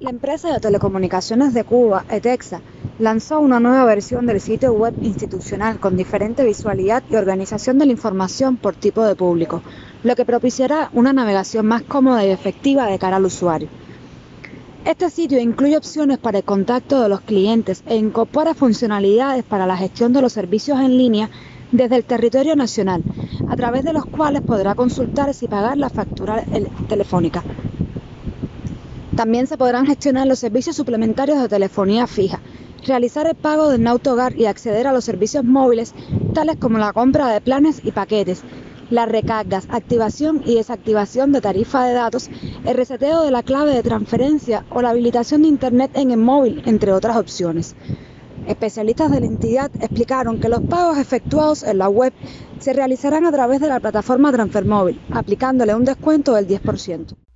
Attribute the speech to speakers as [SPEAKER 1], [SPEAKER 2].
[SPEAKER 1] La empresa de telecomunicaciones de Cuba, ETEXA, lanzó una nueva versión del sitio web institucional con diferente visualidad y organización de la información por tipo de público, lo que propiciará una navegación más cómoda y efectiva de cara al usuario. Este sitio incluye opciones para el contacto de los clientes e incorpora funcionalidades para la gestión de los servicios en línea desde el territorio nacional, a través de los cuales podrá consultar y pagar la factura telefónica. También se podrán gestionar los servicios suplementarios de telefonía fija, realizar el pago del autogar y acceder a los servicios móviles, tales como la compra de planes y paquetes, las recargas, activación y desactivación de tarifa de datos, el reseteo de la clave de transferencia o la habilitación de Internet en el móvil, entre otras opciones. Especialistas de la entidad explicaron que los pagos efectuados en la web se realizarán a través de la plataforma Transfermóvil, aplicándole un descuento del 10%.